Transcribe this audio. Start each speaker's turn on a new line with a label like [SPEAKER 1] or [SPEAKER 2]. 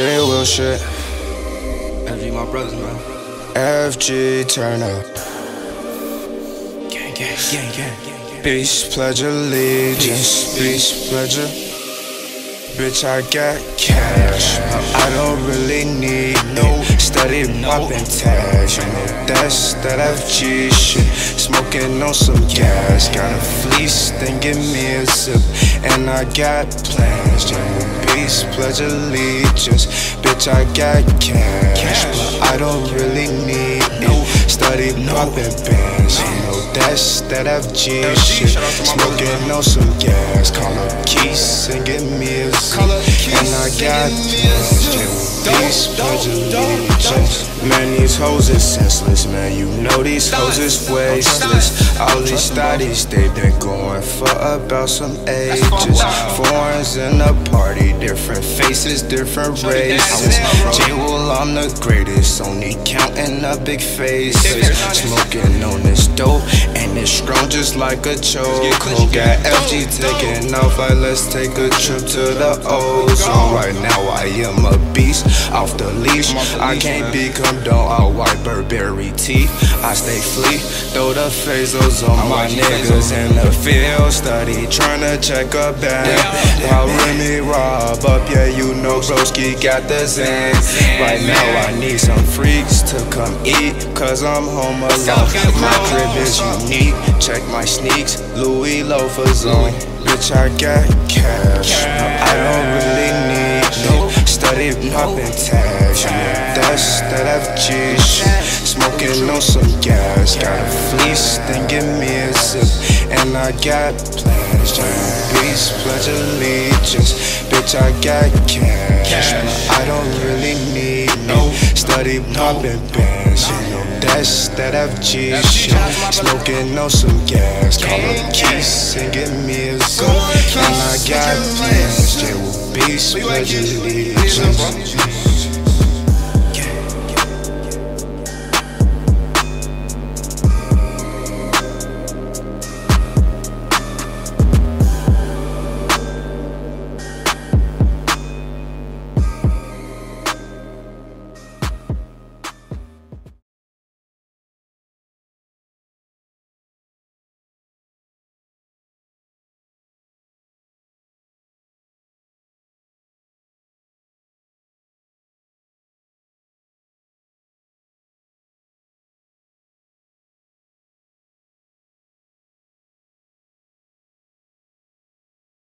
[SPEAKER 1] Shit, will shit.
[SPEAKER 2] FG, my brothers, man.
[SPEAKER 1] FG, turn up.
[SPEAKER 2] Gang, gang, gang, gang, gang, gang.
[SPEAKER 1] Beast, pledge allegiance. Beast, pledge. Bitch, I got cash. I don't really need no study poppin' tags. You know that's that FG shit. Smoking on some gas. Got a fleece, then give me a sip. And I got plans. Yeah, beast, pledge allegiance. Bitch, I got cash. But I don't really need no study poppin' bands. You know that's that FG shit. Smoking on some gas. These pledge. Man, these hoes is senseless, man. You know these hoes is wasteless. All these studies, they've been going for about some ages. Foreigns in the party, different faces, different races. J I'm the greatest, only counting up big faces. Smoking on this dope, and it's strong just like a choke. Got FG taking off, like let's take a trip to the ozone. Right now, I am a beast off the leash. I can't become done all white Burberry teeth. I stay fleet, throw the phasers on my niggas in the field. Study tryna check a bag. While Remy rob up, yeah, you Broski got the zen. Right now, I need some freaks to come eat, cause I'm home alone. My crib is unique, check my sneaks, Louis loafers on. Bitch, I got cash. no, I don't really need no study poppin' tags. That's that FG shit. Smoking on some gas. Got a fleece, then give me a sip. And I got plans. Beast, pledge allegiance. Bitch, I got cash. But I don't really need no study poppin' bands. You know that's that FG shit. Smoking on some gas. Call up Keys and give me a sip. And I got plans. Yeah, beast, pledge allegiance.